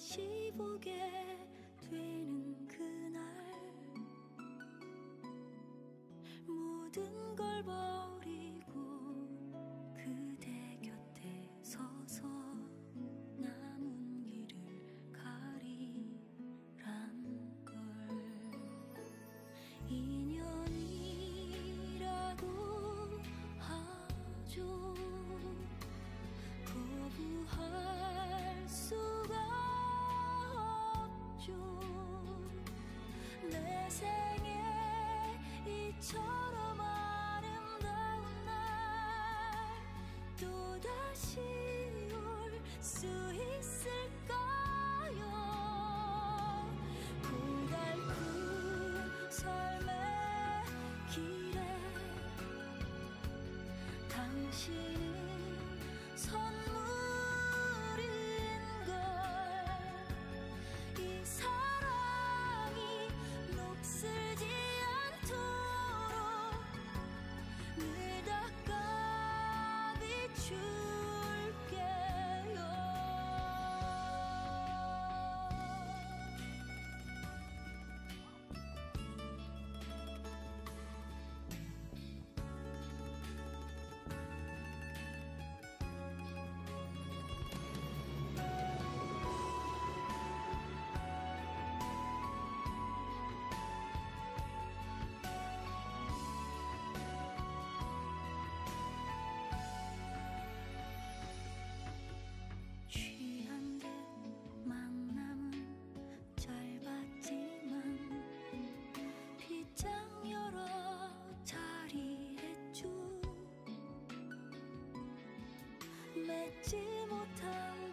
다시 보게 되는 그날. 모든 걸 버리고 그대 곁에 서서 처럼 아름다운 날 또다시 올 수 있을까요? 고달픈 삶의 길에 당신은 선 却。 잊지 못한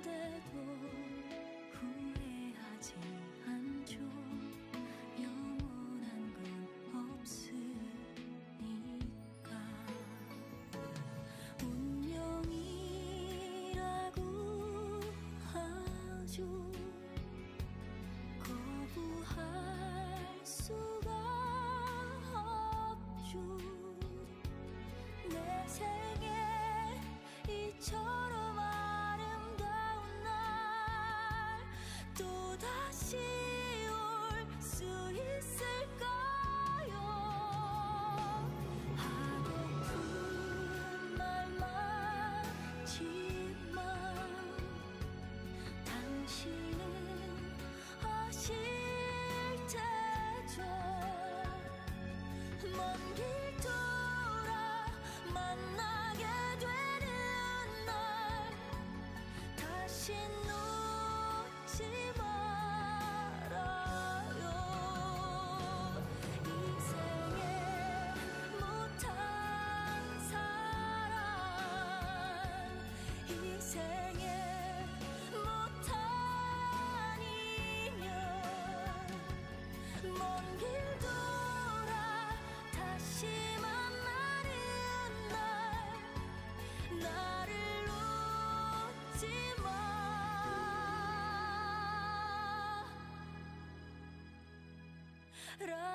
ra